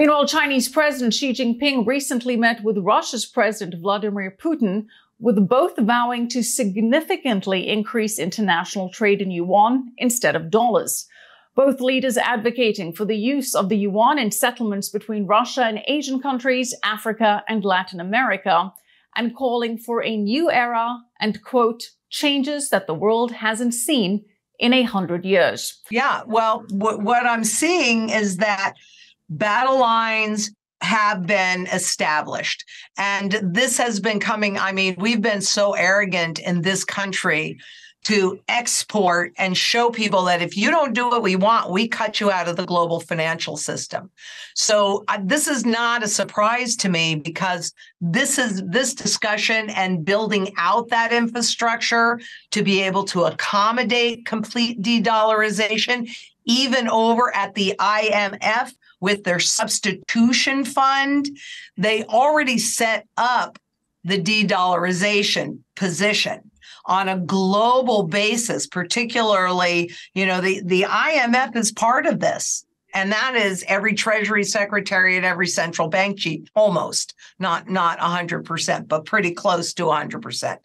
Meanwhile, Chinese President Xi Jinping recently met with Russia's President Vladimir Putin, with both vowing to significantly increase international trade in yuan instead of dollars. Both leaders advocating for the use of the yuan in settlements between Russia and Asian countries, Africa and Latin America, and calling for a new era and quote, changes that the world hasn't seen in a hundred years. Yeah, well, w- what I'm seeing is that battle lines have been established. And this has been coming. I mean, we've been so arrogant in this country to export and show people that if you don't do what we want, we cut you out of the global financial system. So uh, this is not a surprise to me because this is this discussion and building out that infrastructure to be able to accommodate complete de-dollarization, even over at the IMF with their substitution fund, they already set up the de-dollarization position on a global basis, particularly, you know, the, the IMF is part of this. And that is every treasury secretary and every central bank chief, almost not not 100%, but pretty close to 100%.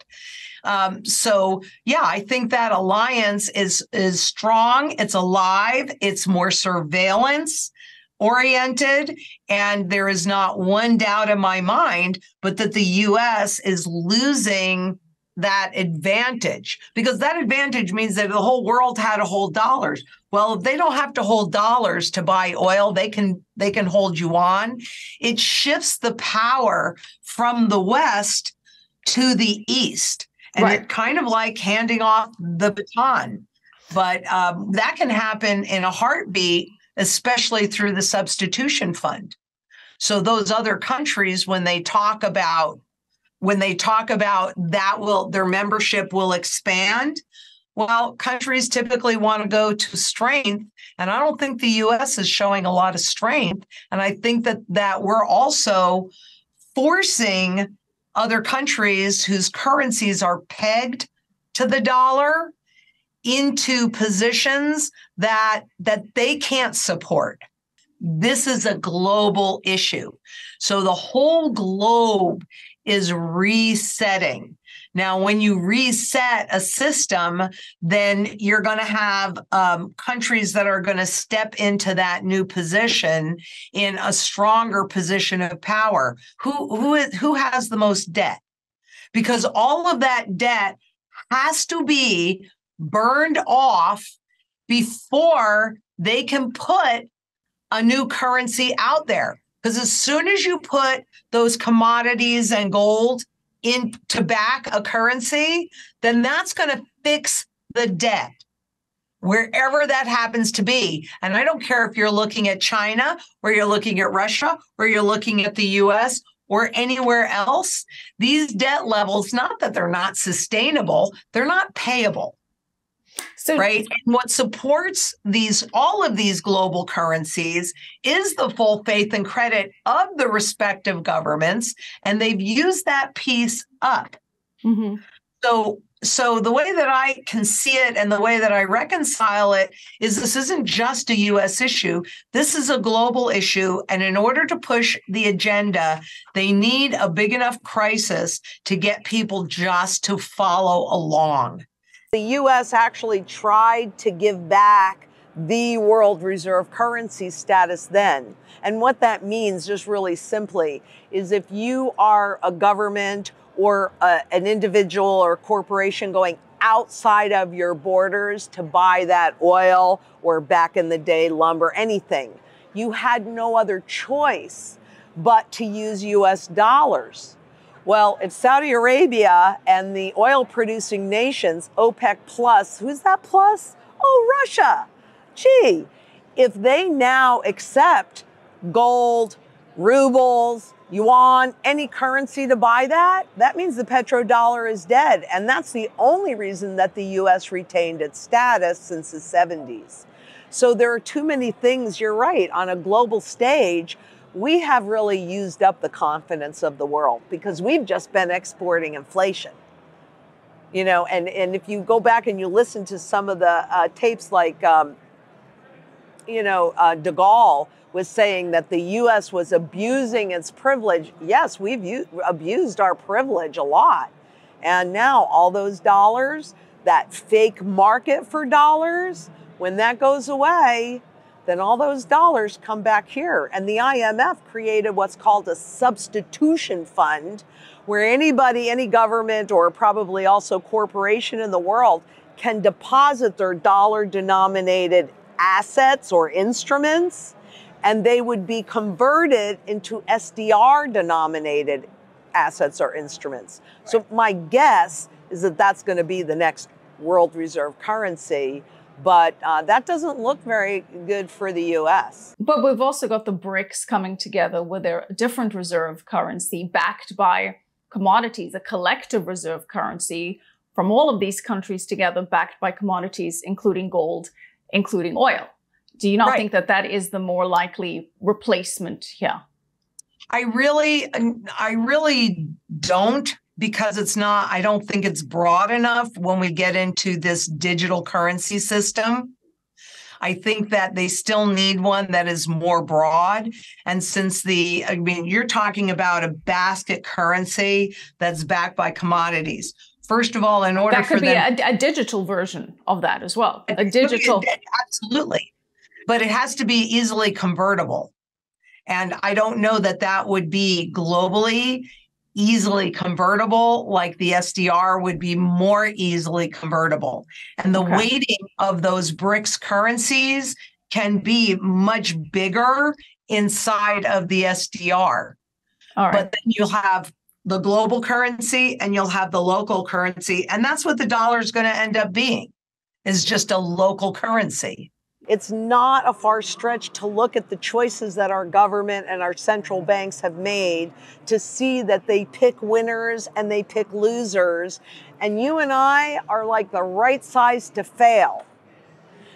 Um, so yeah, I think that alliance is is strong. It's alive. It's more surveillance oriented, and there is not one doubt in my mind, but that the U.S. is losing that advantage because that advantage means that the whole world had to hold dollars well if they don't have to hold dollars to buy oil they can they can hold yuan it shifts the power from the west to the east and right. it kind of like handing off the baton but um, that can happen in a heartbeat especially through the substitution fund. So those other countries when they talk about when they talk about that will their membership will expand well countries typically want to go to strength and i don't think the us is showing a lot of strength and i think that that we're also forcing other countries whose currencies are pegged to the dollar into positions that that they can't support this is a global issue so the whole globe is resetting. Now, when you reset a system, then you're going to have um, countries that are going to step into that new position in a stronger position of power. Who who is who has the most debt? Because all of that debt has to be burned off before they can put a new currency out there. Because as soon as you put those commodities and gold in to back a currency, then that's going to fix the debt wherever that happens to be. And I don't care if you're looking at China, or you're looking at Russia, or you're looking at the US, or anywhere else. These debt levels, not that they're not sustainable, they're not payable. So, right. And what supports these, all of these global currencies is the full faith and credit of the respective governments. And they've used that piece up. Mm-hmm. So, so the way that I can see it and the way that I reconcile it is this isn't just a US issue. This is a global issue. And in order to push the agenda, they need a big enough crisis to get people just to follow along. The US actually tried to give back the world reserve currency status then. And what that means, just really simply, is if you are a government or a, an individual or corporation going outside of your borders to buy that oil or back in the day lumber, anything, you had no other choice but to use US dollars. Well, it's Saudi Arabia and the oil producing nations, OPEC plus. Who's that plus? Oh, Russia. Gee, if they now accept gold, rubles, yuan, any currency to buy that, that means the petrodollar is dead. And that's the only reason that the US retained its status since the 70s. So there are too many things, you're right, on a global stage we have really used up the confidence of the world because we've just been exporting inflation. You know, and, and if you go back and you listen to some of the uh, tapes like um, you know, uh, de Gaulle was saying that the U.S. was abusing its privilege. Yes, we've u- abused our privilege a lot. And now all those dollars, that fake market for dollars, when that goes away, then all those dollars come back here. And the IMF created what's called a substitution fund, where anybody, any government, or probably also corporation in the world can deposit their dollar denominated assets or instruments, and they would be converted into SDR denominated assets or instruments. Right. So, my guess is that that's going to be the next world reserve currency. But uh, that doesn't look very good for the US. But we've also got the BRICS coming together with their different reserve currency backed by commodities, a collective reserve currency from all of these countries together backed by commodities, including gold, including oil. Do you not right. think that that is the more likely replacement here? I really, I really don't because it's not, I don't think it's broad enough when we get into this digital currency system. I think that they still need one that is more broad. And since the, I mean, you're talking about a basket currency that's backed by commodities. First of all, in order that could be them, a, a, digital version of that as well. A digital, absolutely, but it has to be easily convertible. And I don't know that that would be globally easily convertible like the SDR would be more easily convertible. And the okay. weighting of those BRICS currencies can be much bigger inside of the SDR. But then you'll have the global currency and you'll have the local currency. And that's what the dollar is going to end up being is just a local currency. It's not a far stretch to look at the choices that our government and our central banks have made to see that they pick winners and they pick losers. And you and I are like the right size to fail.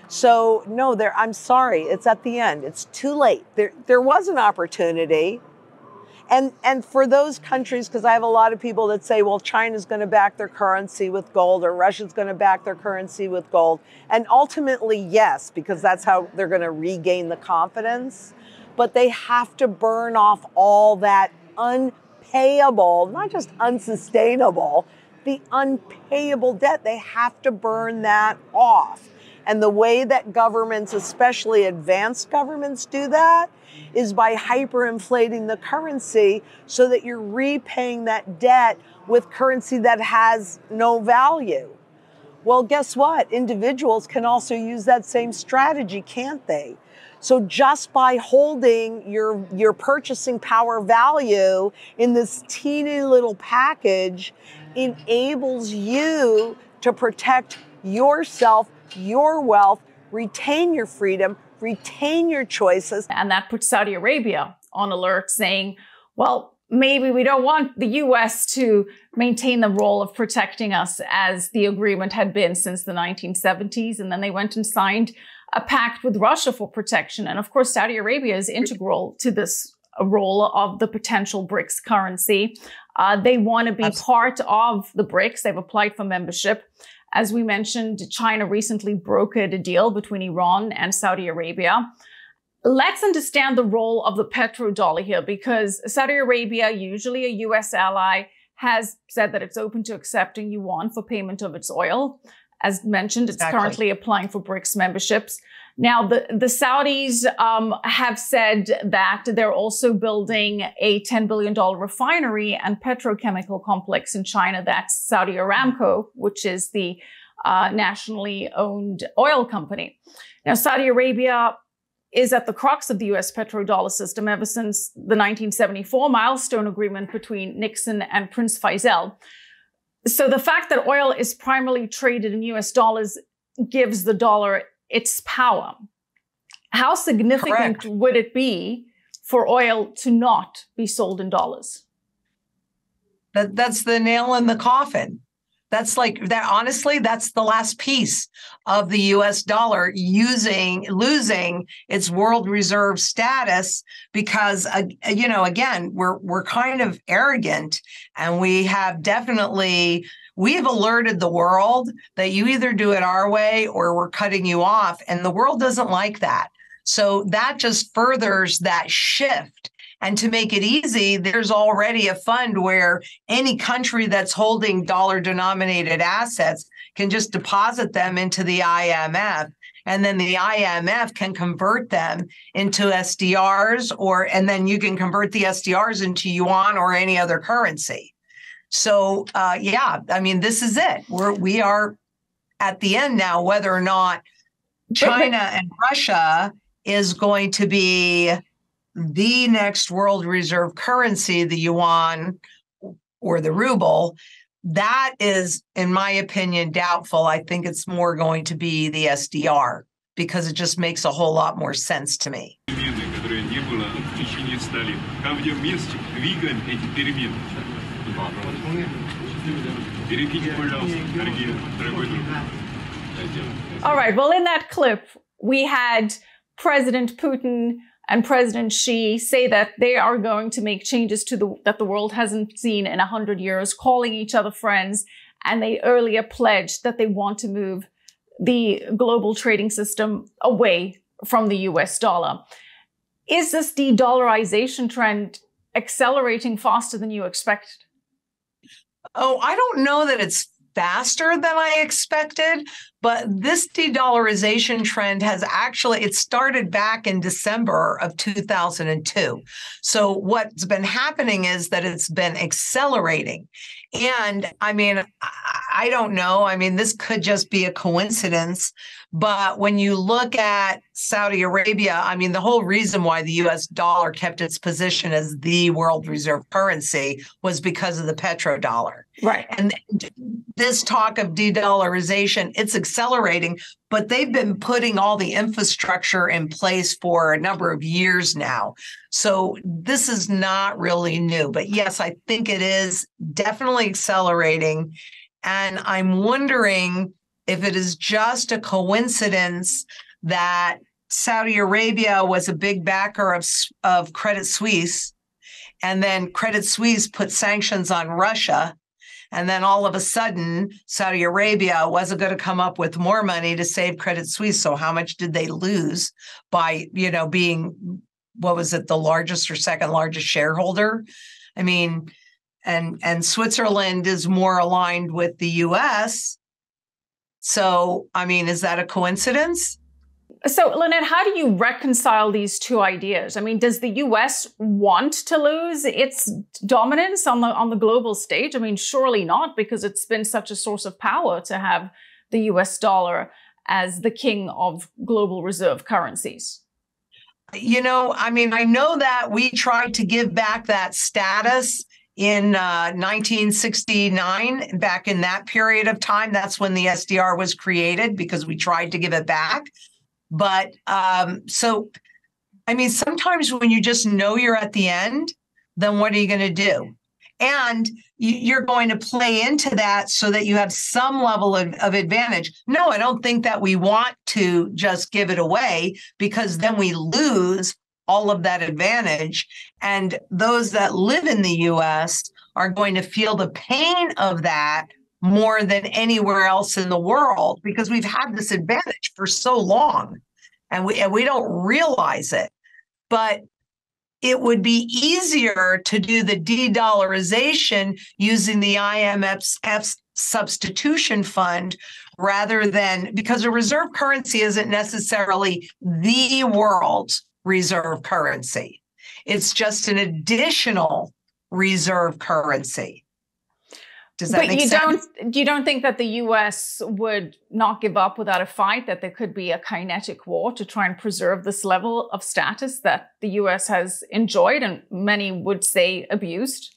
So no, there I'm sorry, it's at the end. It's too late. There there was an opportunity and and for those countries because i have a lot of people that say well china's going to back their currency with gold or russia's going to back their currency with gold. And ultimately yes because that's how they're going to regain the confidence. But they have to burn off all that unpayable not just unsustainable the unpayable debt. They have to burn that off. And the way that governments especially advanced governments do that is by hyperinflating the currency so that you're repaying that debt with currency that has no value. Well, guess what? Individuals can also use that same strategy, can't they? So just by holding your, your purchasing power value in this teeny little package enables you to protect yourself, your wealth, retain your freedom, retain your choices. And that puts Saudi Arabia on alert saying, well, maybe we don't want the US to maintain the role of protecting us as the agreement had been since the 1970s. And then they went and signed a pact with Russia for protection. And of course, Saudi Arabia is integral to this role of the potential BRICS currency. Uh, they want to be Absolutely. part of the BRICS. They've applied for membership. As we mentioned, China recently brokered a deal between Iran and Saudi Arabia. Let's understand the role of the petrodollar here because Saudi Arabia, usually a US ally, has said that it's open to accepting yuan for payment of its oil. As mentioned, it's exactly. currently applying for BRICS memberships. Now, the, the Saudis um, have said that they're also building a $10 billion refinery and petrochemical complex in China. That's Saudi Aramco, which is the uh, nationally owned oil company. Now, Saudi Arabia is at the crux of the US petrodollar system ever since the 1974 milestone agreement between Nixon and Prince Faisal. So the fact that oil is primarily traded in US dollars gives the dollar its power. How significant Correct. would it be for oil to not be sold in dollars? That, that's the nail in the coffin. That's like that. Honestly, that's the last piece of the U.S. dollar using losing its world reserve status because, uh, you know, again, we're we're kind of arrogant, and we have definitely we have alerted the world that you either do it our way or we're cutting you off, and the world doesn't like that. So that just furthers that shift. And to make it easy, there's already a fund where any country that's holding dollar denominated assets can just deposit them into the IMF and then the IMF can convert them into SDRs or and then you can convert the SDRs into yuan or any other currency. So uh, yeah, I mean this is it. We're we are at the end now whether or not China and Russia is going to be the next world reserve currency, the yuan or the ruble, that is, in my opinion, doubtful. I think it's more going to be the SDR because it just makes a whole lot more sense to me. All right. Well, in that clip, we had President Putin and President Xi say that they are going to make changes to the that the world hasn't seen in a hundred years, calling each other friends, and they earlier pledged that they want to move the global trading system away from the US dollar. Is this de-dollarization trend accelerating faster than you expected? Oh, I don't know that it's faster than I expected, but this de-dollarization trend has actually it started back in December of 2002. So what's been happening is that it's been accelerating. And I mean, I don't know. I mean, this could just be a coincidence. But when you look at Saudi Arabia, I mean, the whole reason why the US dollar kept its position as the world reserve currency was because of the petrodollar. Right. And this talk of de dollarization, it's accelerating, but they've been putting all the infrastructure in place for a number of years now. So this is not really new. But yes, I think it is definitely accelerating. And I'm wondering if it is just a coincidence that Saudi Arabia was a big backer of, of Credit Suisse, and then Credit Suisse put sanctions on Russia. And then all of a sudden, Saudi Arabia wasn't going to come up with more money to save Credit Suisse. So how much did they lose by, you know, being what was it, the largest or second largest shareholder? I mean, and and Switzerland is more aligned with the US so, I mean, is that a coincidence? So, Lynette, how do you reconcile these two ideas? I mean, does the US want to lose its dominance on the on the global stage? I mean, surely not, because it's been such a source of power to have the US dollar as the king of global reserve currencies. You know, I mean, I know that we tried to give back that status in uh, 1969, back in that period of time, that's when the SDR was created because we tried to give it back. But um, so, I mean, sometimes when you just know you're at the end, then what are you going to do? And you're going to play into that so that you have some level of, of advantage. No, I don't think that we want to just give it away because then we lose all of that advantage. And those that live in the US are going to feel the pain of that more than anywhere else in the world because we've had this advantage for so long and we and we don't realize it. But it would be easier to do the de-dollarization using the IMF's substitution fund rather than because a reserve currency isn't necessarily the world's reserve currency. It's just an additional reserve currency. Does that but make you sense? don't you don't think that the US would not give up without a fight, that there could be a kinetic war to try and preserve this level of status that the US has enjoyed and many would say abused?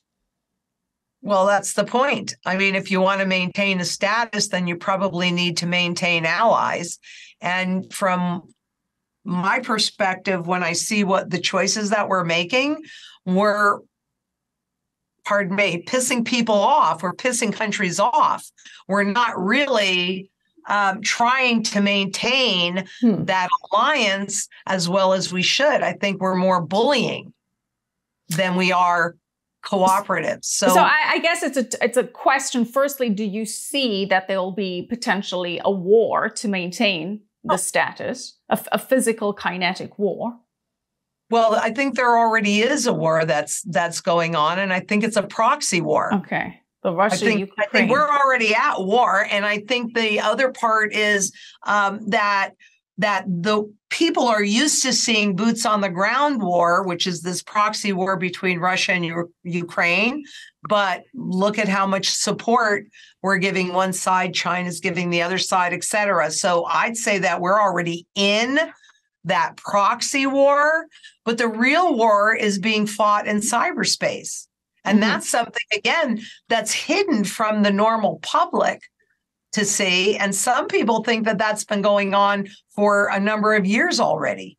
Well, that's the point. I mean, if you want to maintain a status, then you probably need to maintain allies. And from my perspective, when I see what the choices that we're making, we're, pardon me, pissing people off. We're pissing countries off. We're not really um, trying to maintain hmm. that alliance as well as we should. I think we're more bullying than we are cooperative. So, so I, I, guess it's a it's a question. Firstly, do you see that there will be potentially a war to maintain the status, a, a physical kinetic war. Well, I think there already is a war that's that's going on, and I think it's a proxy war. Okay. The Russia I think, Ukraine. I think we're already at war, and I think the other part is um, that that the people are used to seeing boots on the ground war, which is this proxy war between Russia and U- Ukraine. But look at how much support we're giving one side, China's giving the other side, et cetera. So I'd say that we're already in that proxy war, but the real war is being fought in cyberspace. And mm-hmm. that's something, again, that's hidden from the normal public to see. And some people think that that's been going on for a number of years already.